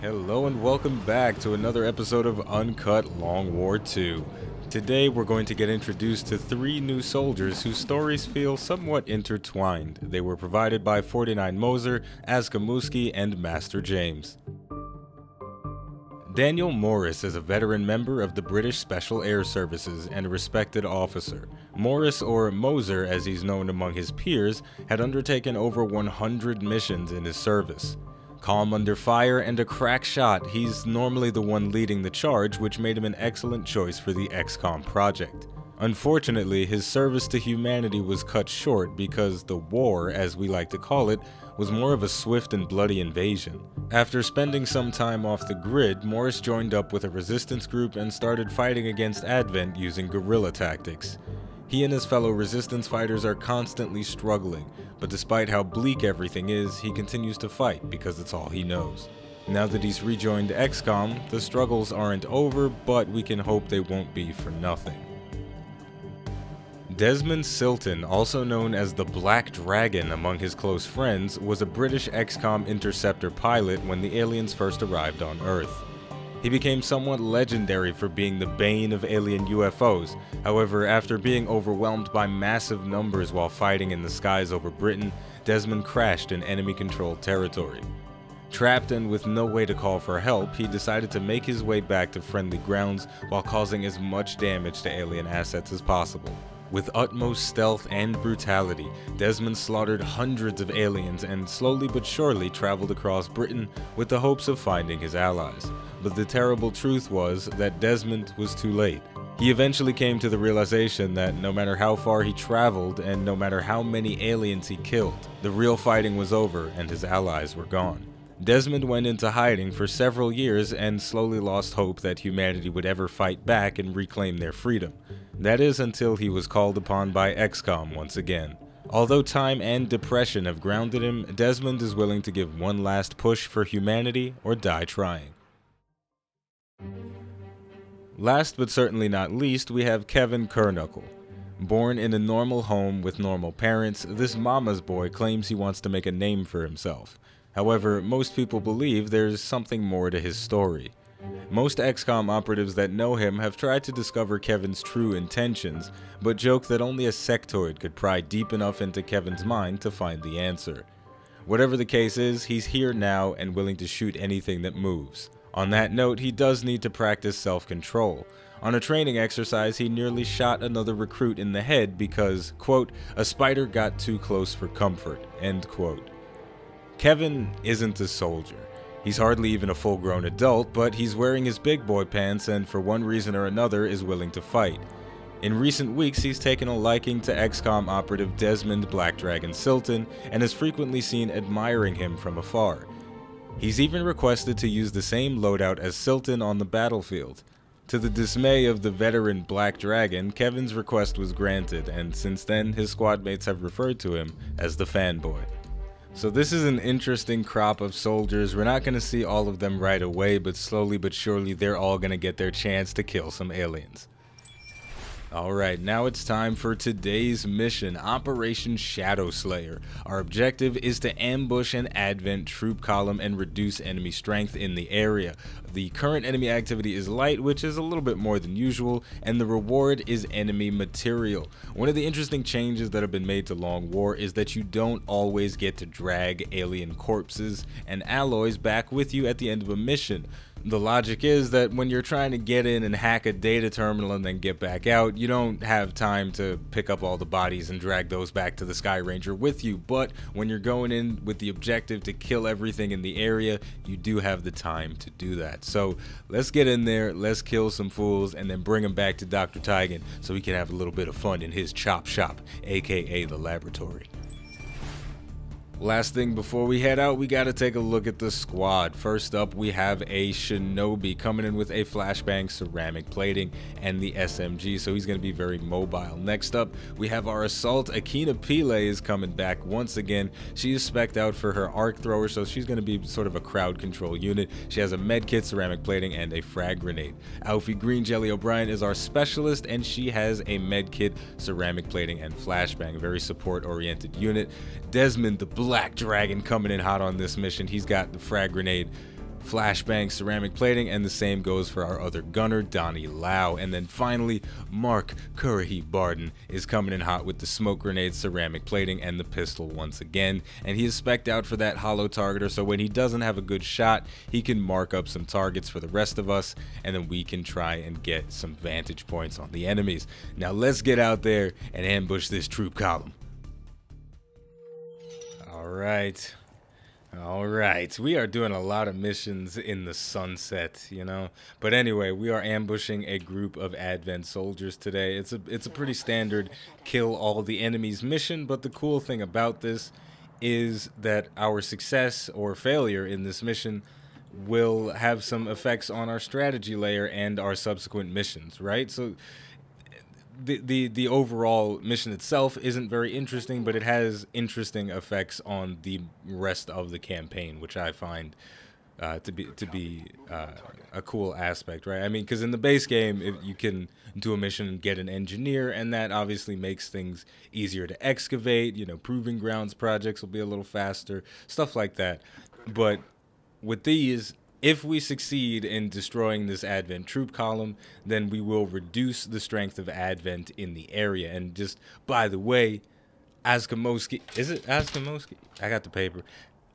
Hello and welcome back to another episode of Uncut Long War 2. Today we're going to get introduced to three new soldiers whose stories feel somewhat intertwined. They were provided by 49 Moser, Askamuski, and Master James. Daniel Morris is a veteran member of the British Special Air Services and a respected officer. Morris, or Moser as he's known among his peers, had undertaken over 100 missions in his service. Calm under fire and a crack shot, he's normally the one leading the charge, which made him an excellent choice for the XCOM project. Unfortunately, his service to humanity was cut short because the war, as we like to call it, was more of a swift and bloody invasion. After spending some time off the grid, Morris joined up with a resistance group and started fighting against Advent using guerrilla tactics. He and his fellow resistance fighters are constantly struggling, but despite how bleak everything is, he continues to fight because it's all he knows. Now that he's rejoined XCOM, the struggles aren't over, but we can hope they won't be for nothing. Desmond Silton, also known as the Black Dragon among his close friends, was a British XCOM interceptor pilot when the aliens first arrived on Earth. He became somewhat legendary for being the bane of alien UFOs. However, after being overwhelmed by massive numbers while fighting in the skies over Britain, Desmond crashed in enemy controlled territory. Trapped and with no way to call for help, he decided to make his way back to friendly grounds while causing as much damage to alien assets as possible. With utmost stealth and brutality, Desmond slaughtered hundreds of aliens and slowly but surely traveled across Britain with the hopes of finding his allies. But the terrible truth was that Desmond was too late. He eventually came to the realization that no matter how far he traveled and no matter how many aliens he killed, the real fighting was over and his allies were gone. Desmond went into hiding for several years and slowly lost hope that humanity would ever fight back and reclaim their freedom. That is until he was called upon by XCOM once again. Although time and depression have grounded him, Desmond is willing to give one last push for humanity or die trying. Last but certainly not least, we have Kevin Kernuckle. Born in a normal home with normal parents, this mama's boy claims he wants to make a name for himself. However, most people believe there's something more to his story. Most XCOM operatives that know him have tried to discover Kevin's true intentions, but joke that only a sectoid could pry deep enough into Kevin's mind to find the answer. Whatever the case is, he's here now and willing to shoot anything that moves. On that note, he does need to practice self-control. On a training exercise, he nearly shot another recruit in the head because, quote, a spider got too close for comfort, end quote. Kevin isn't a soldier. He's hardly even a full grown adult, but he's wearing his big boy pants and for one reason or another is willing to fight. In recent weeks, he's taken a liking to XCOM operative Desmond Black Dragon Silton and is frequently seen admiring him from afar. He's even requested to use the same loadout as Silton on the battlefield. To the dismay of the veteran Black Dragon, Kevin's request was granted, and since then, his squad mates have referred to him as the fanboy. So this is an interesting crop of soldiers. We're not going to see all of them right away, but slowly but surely they're all going to get their chance to kill some aliens. Alright, now it's time for today's mission, Operation Shadow Slayer. Our objective is to ambush an Advent troop column and reduce enemy strength in the area. The current enemy activity is light, which is a little bit more than usual, and the reward is enemy material. One of the interesting changes that have been made to Long War is that you don't always get to drag alien corpses and alloys back with you at the end of a mission. The logic is that when you're trying to get in and hack a data terminal and then get back out, you don't have time to pick up all the bodies and drag those back to the Sky Ranger with you. But when you're going in with the objective to kill everything in the area, you do have the time to do that. So let's get in there, let's kill some fools, and then bring them back to Dr. Tygan so he can have a little bit of fun in his chop shop, aka the laboratory. Last thing before we head out, we got to take a look at the squad. First up, we have a Shinobi coming in with a flashbang ceramic plating and the SMG, so he's going to be very mobile. Next up, we have our assault. Akina Pile is coming back once again. She is specced out for her arc thrower, so she's going to be sort of a crowd control unit. She has a medkit, ceramic plating, and a frag grenade. Alfie Green Jelly O'Brien is our specialist, and she has a medkit, ceramic plating, and flashbang. Very support-oriented unit. Desmond the Black Dragon coming in hot on this mission. He's got the frag grenade. flashbang ceramic plating, and the same goes for our other gunner, Donnie Lau. And then finally, Mark Curry Barden is coming in hot with the smoke grenade ceramic plating and the pistol once again. And he is specced out for that holo targeter, so when he doesn't have a good shot, he can mark up some targets for the rest of us, and then we can try and get some vantage points on the enemies. Now let's get out there and ambush this troop column. All right. All right, we are doing a lot of missions in the sunset, you know. But anyway, we are ambushing a group of Advent soldiers today. It's a it's a pretty standard kill all the enemies mission, but the cool thing about this is that our success or failure in this mission will have some effects on our strategy layer and our subsequent missions, right? So the, the the overall mission itself isn't very interesting, but it has interesting effects on the rest of the campaign, which I find uh, to be to be uh, a cool aspect, right? I mean, because in the base game, if you can do a mission and get an engineer, and that obviously makes things easier to excavate. You know, proving grounds projects will be a little faster, stuff like that. But with these, if we succeed in destroying this Advent troop column, then we will reduce the strength of Advent in the area. And just by the way, Azkamoski, is it Azkamoski? I got the paper.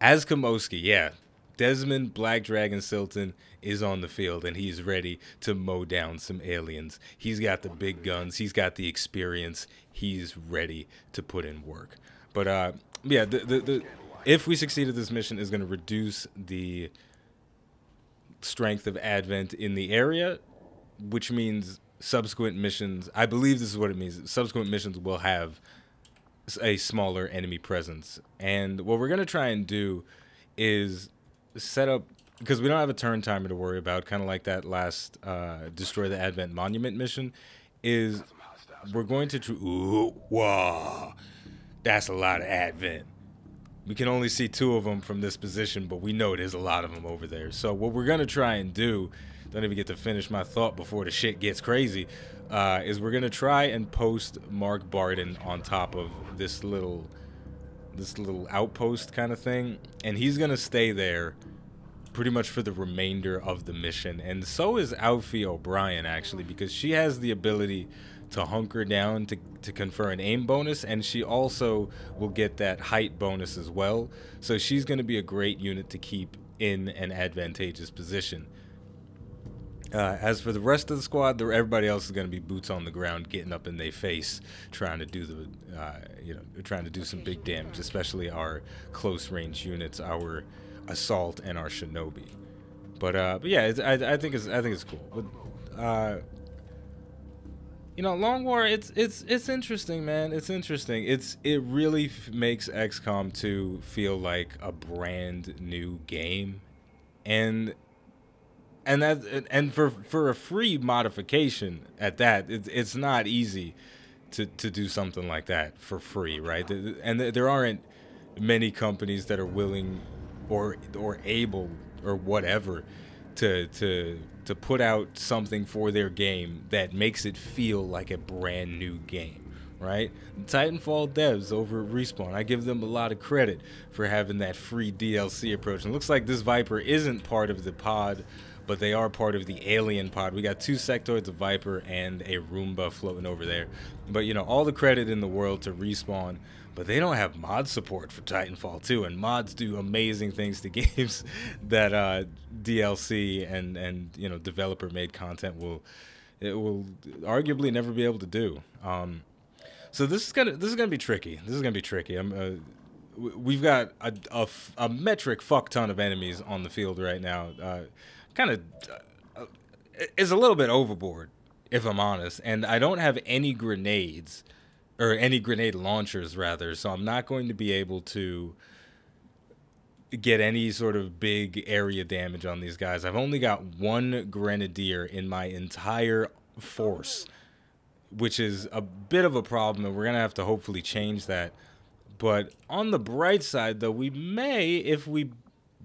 Azkamoski, yeah. Desmond Black Dragon Silton is on the field and he's ready to mow down some aliens. He's got the big guns, he's got the experience, he's ready to put in work. But uh, yeah, the, the, the if we succeed at this mission, is going to reduce the strength of Advent in the area, which means subsequent missions. I believe this is what it means. Subsequent missions will have a smaller enemy presence. And what we're going to try and do is set up because we don't have a turn timer to worry about, kind of like that last uh, destroy the Advent Monument mission. Is we're going to ooh, whoa, that's a lot of Advent. We can only see two of them from this position, but we know there's a lot of them over there. So what we're gonna try and do, don't even get to finish my thought before the shit gets crazy, uh, is we're gonna try and post Mark Barden on top of this little, this little outpost kind of thing, and he's gonna stay there pretty much for the remainder of the mission. And so is Alfie O'Brien actually, because she has the ability to hunker down to, to confer an aim bonus, and she also will get that height bonus as well. So she's going to be a great unit to keep in an advantageous position. Uh, as for the rest of the squad, everybody else is going to be boots on the ground, getting up in their face, trying to do the, uh, you know, trying to do some big damage, especially our close range units, our assault and our shinobi. But, uh, but yeah, I, I think it's I think it's cool. But uh, you know, Long War, it's it's it's interesting, man. It's interesting. It's it really f- makes XCOM 2 feel like a brand new game, and and that and for for a free modification at that, it's it's not easy to to do something like that for free, right? And there aren't many companies that are willing or or able or whatever to to to put out something for their game that makes it feel like a brand new game, right? Titanfall devs over at Respawn, I give them a lot of credit for having that free DLC approach. And looks like this Viper isn't part of the pod, but they are part of the alien pod. We got two sectoids a Viper and a Roomba floating over there. But you know, all the credit in the world to Respawn but they don't have mod support for Titanfall 2, and mods do amazing things to games that uh, DLC and and you know developer made content will it will arguably never be able to do. Um, so this is gonna this is gonna be tricky. This is gonna be tricky. Uh, we've got a, metric fuck ton of enemies on the field right now. Uh, kind of uh, is a little bit overboard, if I'm honest. And I don't have any grenades or any grenade launchers rather. So I'm not going to be able to get any sort of big area damage on these guys. I've only got one grenadier in my entire force, which is a bit of a problem, and we're gonna have to hopefully change that. But on the bright side, though, we may, if we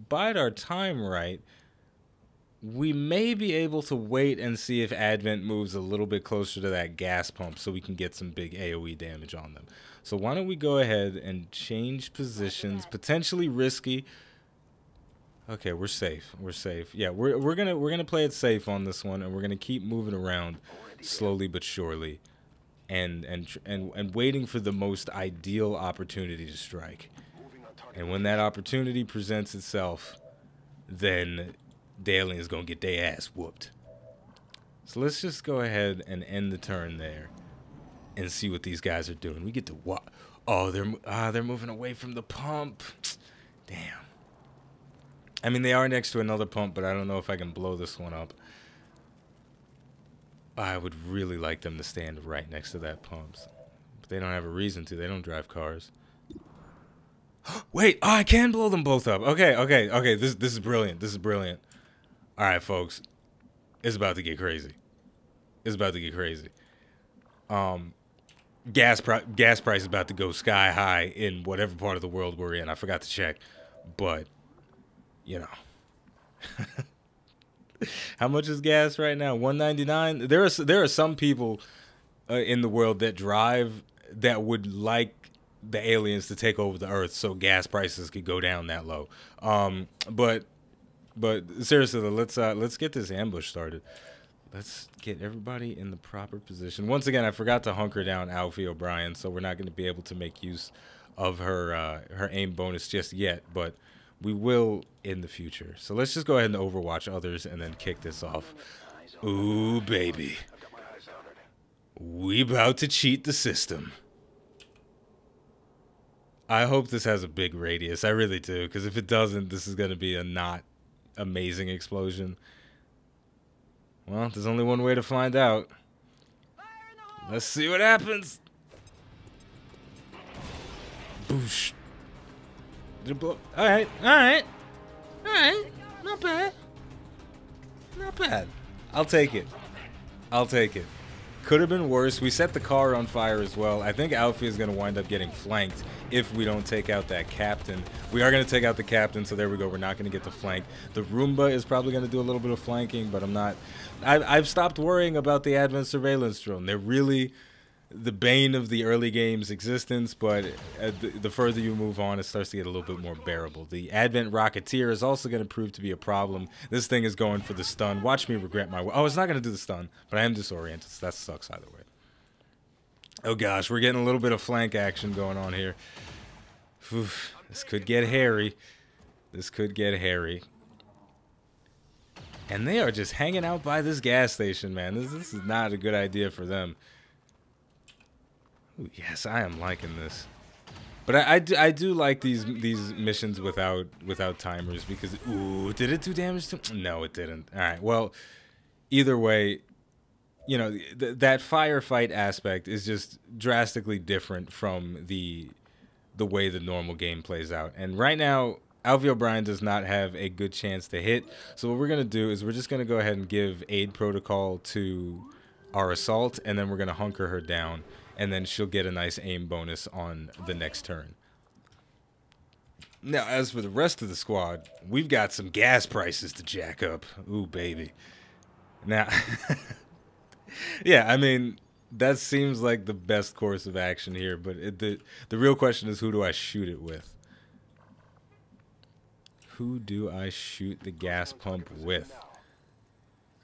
bide our time right, we may be able to wait and see if Advent moves a little bit closer to that gas pump so we can get some big AoE damage on them. So why don't we go ahead and change positions, potentially risky. Okay, we're safe. We're safe. Yeah, we're we're gonna we're gonna play it safe on this one, and we're gonna keep moving around slowly but surely, and and and and waiting for the most ideal opportunity to strike. And when that opportunity presents itself, then the alien's gonna get their ass whooped. So let's just go ahead and end the turn there, and see what these guys are doing. We get to what? Oh, they're ah, they're moving away from the pump. Damn. I mean, they are next to another pump, but I don't know if I can blow this one up. I would really like them to stand right next to that pump. But they don't have a reason to. They don't drive cars. Wait, oh, I can blow them both up. Okay, okay, okay. This this is brilliant. This is brilliant. All right, folks. It's about to get crazy. It's about to get crazy. Um, gas pri- gas price is about to go sky high in whatever part of the world we're in. I forgot to check, but you know. How much is gas right now? 199. There are there are some people uh, in the world that drive that would like the aliens to take over the earth so gas prices could go down that low. Um, but but seriously, let's uh, let's get this ambush started. Let's get everybody in the proper position. Once again, I forgot to hunker down Alfie O'Brien, so we're not going to be able to make use of her uh, her aim bonus just yet. But we will in the future. So let's just go ahead and overwatch others and then kick this off. Ooh, baby. We about to cheat the system. I hope this has a big radius. I really do, because if it doesn't, this is going to be a not amazing explosion. Well, there's only one way to find out. Let's see what happens. Boosh. All right, all right, all right. Not bad. Not bad. I'll take it. I'll take it. Could have been worse. We set the car on fire as well. I think Alfie is going to wind up getting flanked if we don't take out that captain. We are going to take out the captain, so there we go. We're not going to get the flank. The Roomba is probably going to do a little bit of flanking, but I'm not. I, I've stopped worrying about the Advent surveillance drone. They're really the bane of the early game's existence, but the, the, further you move on, it starts to get a little bit more bearable. The Advent Rocketeer is also going to prove to be a problem. This thing is going for the stun. Watch me regret my... Oh, it's not going to do the stun, but I am disoriented, so that sucks either way. Oh gosh, we're getting a little bit of flank action going on here. Oof, this could get hairy. This could get hairy. And they are just hanging out by this gas station, man. This, this is not a good idea for them. Ooh, yes, I am liking this. But I, I, do, I do like these these missions without without timers because ooh, did it do damage to? No, it didn't. All right. Well, either way, you know th that firefight aspect is just drastically different from the the way the normal game plays out. And right now, Alfie O'Brien does not have a good chance to hit. So what we're gonna do is we're just gonna go ahead and give aid protocol to our assault, and then we're gonna hunker her down and then she'll get a nice aim bonus on the next turn. Now, as for the rest of the squad, we've got some gas prices to jack up. Ooh, baby. Now, yeah, I mean, that seems like the best course of action here, but it, the the real question is who do I shoot it with? Who do I shoot the gas pump with?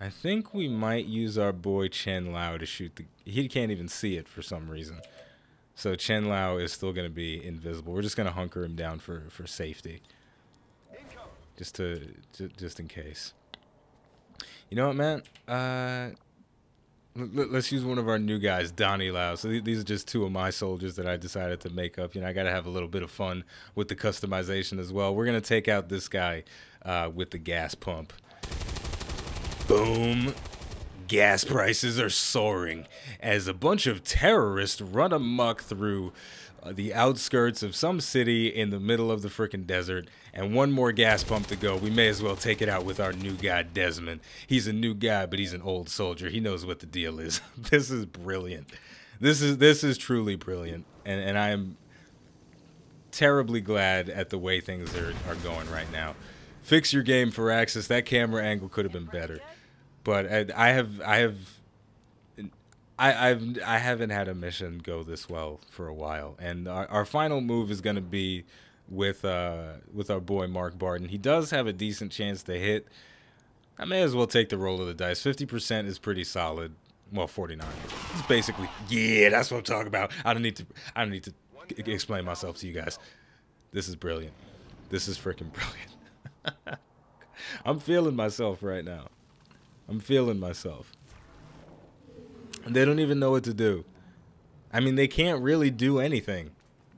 I think we might use our boy Chen Lao to shoot the... He can't even see it for some reason. So Chen Lao is still going to be invisible. We're just going to hunker him down for, for safety. Just to... Just in case. You know what, man? Uh... Let's use one of our new guys, Donnie Lao. So these are just two of my soldiers that I decided to make up. You know, I got to have a little bit of fun with the customization as well. We're going to take out this guy uh, with the gas pump. Boom. Gas prices are soaring as a bunch of terrorists run amok through uh, the outskirts of some city in the middle of the freaking desert and one more gas pump to go. We may as well take it out with our new guy Desmond. He's a new guy, but he's an old soldier. He knows what the deal is. this is brilliant. This is this is truly brilliant. And and I am terribly glad at the way things are, are going right now. Fix your game Firaxis. That camera angle could have been better but I, I have I have I, I've I haven't had a mission go this well for a while, and our, our final move is going to be with uh with our boy Mark Barden. He does have a decent chance to hit. I may as well take the roll of the dice. 50% is pretty solid. Well, 49. It's basically yeah, that's what I'm talking about. I don't need to I don't need to explain myself to you guys. This is brilliant. This is freaking brilliant. I'm feeling myself right now. I'm feeling myself. They don't even know what to do. I mean, they can't really do anything,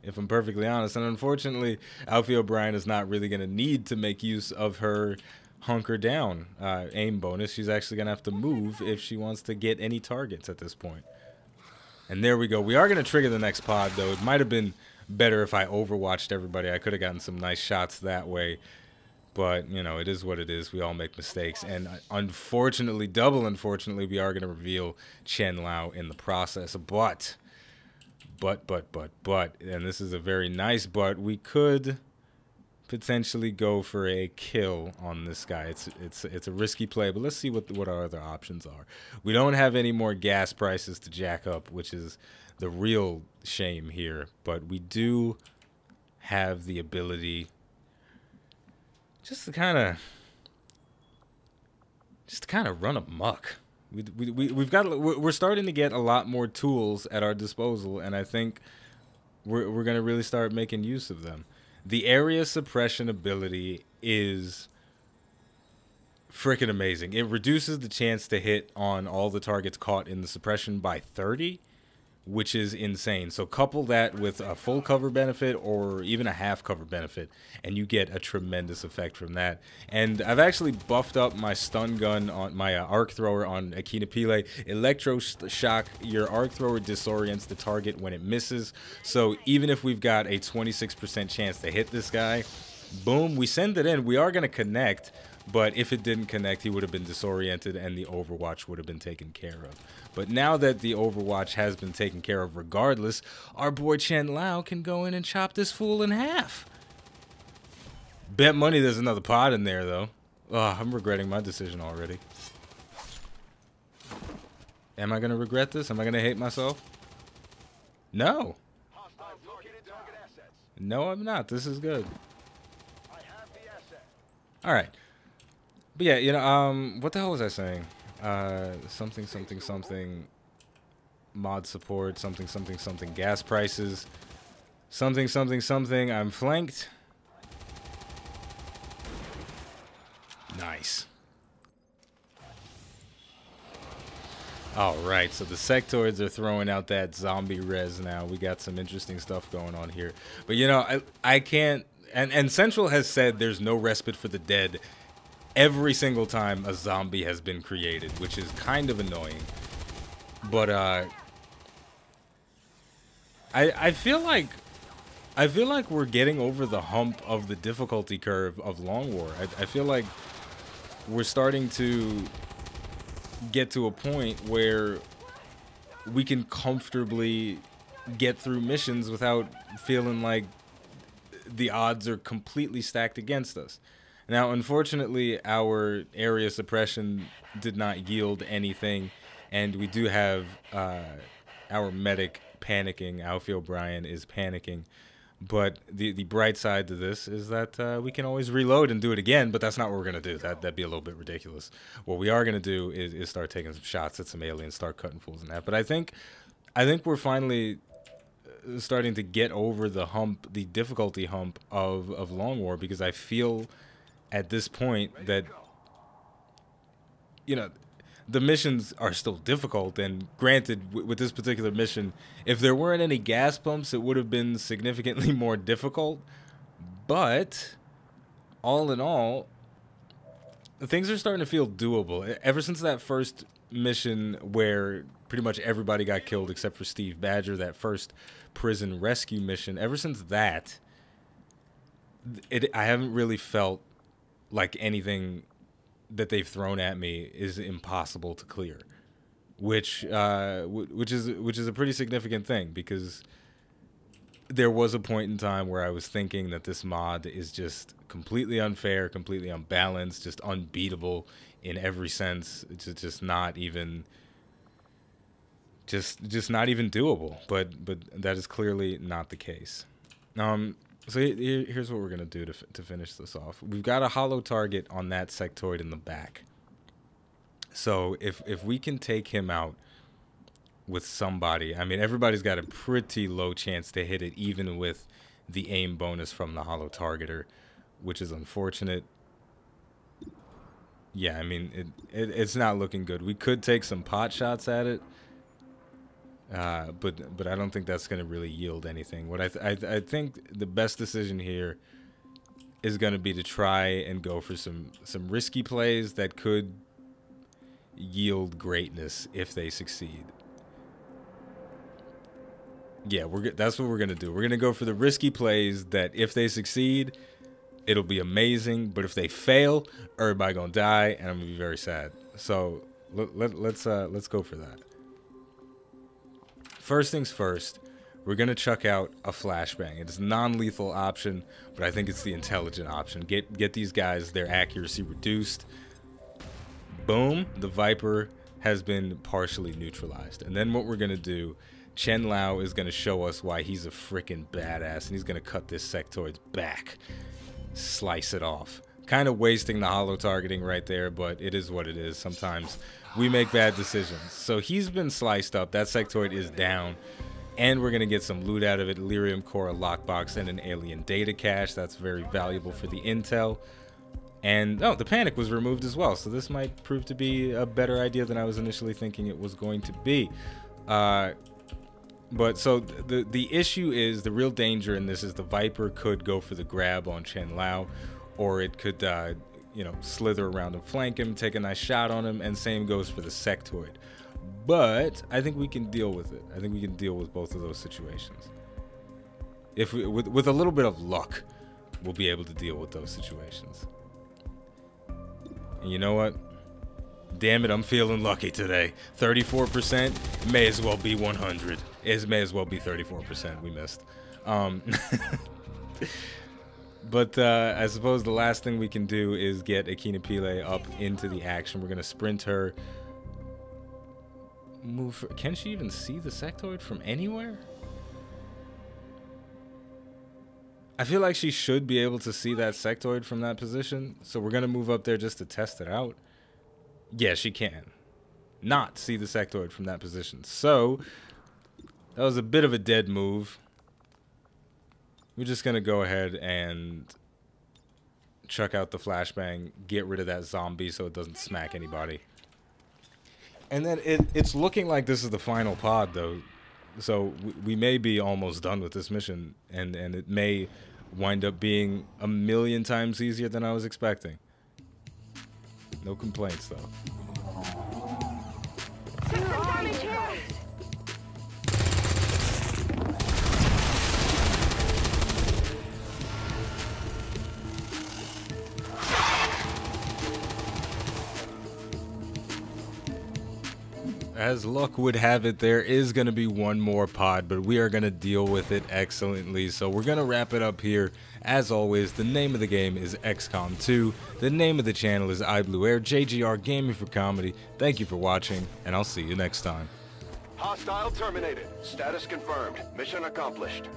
if I'm perfectly honest. And unfortunately, Alfie O'Brien is not really going to need to make use of her hunker down uh, aim bonus. She's actually going to have to move if she wants to get any targets at this point. And there we go. We are going to trigger the next pod, though. It might have been better if I overwatched everybody. I could have gotten some nice shots that way. But, you know, it is what it is. We all make mistakes. And uh, unfortunately, double unfortunately, we are going to reveal Chen Lao in the process. But, but, but, but, but, and this is a very nice but, we could potentially go for a kill on this guy. It's it's it's a risky play, but let's see what what our other options are. We don't have any more gas prices to jack up, which is the real shame here, but we do have the ability just to kind of just to kind of run amok. We, we, we, we've got we're starting to get a lot more tools at our disposal, and I think we're, we're going to really start making use of them the area suppression ability is freaking amazing. It reduces the chance to hit on all the targets caught in the suppression by 30, which is insane. So couple that with a full cover benefit or even a half cover benefit, and you get a tremendous effect from that. And I've actually buffed up my stun gun on my uh, arc thrower on Akina Pile. Electro shock, your arc thrower disorients the target when it misses. So even if we've got a 26% chance to hit this guy, boom, we send it in. We are going to connect, but if it didn't connect, he would have been disoriented and the Overwatch would have been taken care of. But now that the Overwatch has been taken care of regardless, our boy Chen Lao can go in and chop this fool in half. Bet money there's another pod in there, though. Oh, I'm regretting my decision already. Am I going to regret this? Am I going to hate myself? No. No, I'm not. This is good. All right. But yeah, you know, um, what the hell was I saying? uh, something, something, something, mod support, something, something, something, gas prices, something, something, something. I'm flanked. Nice. All right, so the sectoids are throwing out that zombie res now. We got some interesting stuff going on here. But you know, I I can't and and Central has said there's no respite for the dead every single time a zombie has been created, which is kind of annoying. But uh I I feel like I feel like we're getting over the hump of the difficulty curve of Long War. I, I feel like we're starting to get to a point where we can comfortably get through missions without feeling like the odds are completely stacked against us. Now, unfortunately, our area suppression did not yield anything, and we do have uh, our medic panicking. Alfie O'Brien is panicking. But the the bright side to this is that uh, we can always reload and do it again. But that's not what we're gonna do. That that'd be a little bit ridiculous. What we are gonna do is, is start taking some shots at some aliens, start cutting fools in that. But I think, I think we're finally uh, starting to get over the hump, the difficulty hump of of Long War because I feel at this point that you know the missions are still difficult. And granted w- with this particular mission if there weren't any gas pumps it would have been significantly more difficult. But all in all things are starting to feel doable. Ever since that first mission where pretty much everybody got killed except for Steve Badger that first prison rescue mission ever since that it I haven't really felt like anything that they've thrown at me is impossible to clear, which uh, which is which is a pretty significant thing because there was a point in time where I was thinking that this mod is just completely unfair, completely unbalanced, just unbeatable in every sense. It's just not even just just not even doable. But but that is clearly not the case. Um, So here's what we're gonna do to to finish this off. We've got a holo target on that sectoid in the back. So if if we can take him out with somebody, I mean everybody's got a pretty low chance to hit it, even with the aim bonus from the holo targeter, which is unfortunate. Yeah, I mean it, it it's not looking good. We could take some pot shots at it. Uh, but but I don't think that's going to really yield anything. What I, th I I think the best decision here is going to be to try and go for some some risky plays that could yield greatness if they succeed. Yeah, we're that's what we're going to do. We're going to go for the risky plays that if they succeed, it'll be amazing, but if they fail, everybody going to die and I'm going to be very sad. So let, let, let's uh let's go for that. First things first, we're going to chuck out a flashbang. It's a non-lethal option, but I think it's the intelligent option. Get get these guys their accuracy reduced. Boom, the Viper has been partially neutralized. And then what we're going to do, Chen Lao is going to show us why he's a freaking badass, and he's going to cut this sectoid's back. Slice it off. Kind of wasting the holo targeting right there, but it is what it is. Sometimes we make bad decisions. So he's been sliced up. That sectoid is down. And we're going to get some loot out of it. Elerium core, a lockbox, and an alien data cache. That's very valuable for the intel. And, oh, the panic was removed as well. So this might prove to be a better idea than I was initially thinking it was going to be. Uh, but so the the issue is the real danger in this is the Viper could go for the grab on Chen Lao, or it could uh, you know, slither around and flank him, take a nice shot on him, and same goes for the sectoid. But I think we can deal with it. I think we can deal with both of those situations. If we, with, with a little bit of luck, we'll be able to deal with those situations. And you know what? Damn it, I'm feeling lucky today. 34% may as well be 100. It may as well be 34%. We missed. Um, But uh, I suppose the last thing we can do is get Akina Pile up into the action. We're going to sprint her. Move. Can she even see the sectoid from anywhere? I feel like she should be able to see that sectoid from that position. So we're going to move up there just to test it out. Yeah, she can. Not see the sectoid from that position. So that was a bit of a dead move. We're just to go ahead and chuck out the flashbang, get rid of that zombie so it doesn't smack anybody. And then it, it's looking like this is the final pod, though. So we, we may be almost done with this mission, and, and it may wind up being a million times easier than I was expecting. No complaints, though. As luck would have it, there is going to be one more pod, but we are going to deal with it excellently. So we're going to wrap it up here. As always, the name of the game is XCOM 2. The name of the channel is iBluair, JGR Gaming for Comedy. Thank you for watching, and I'll see you next time. Hostile terminated. Status confirmed. Mission accomplished.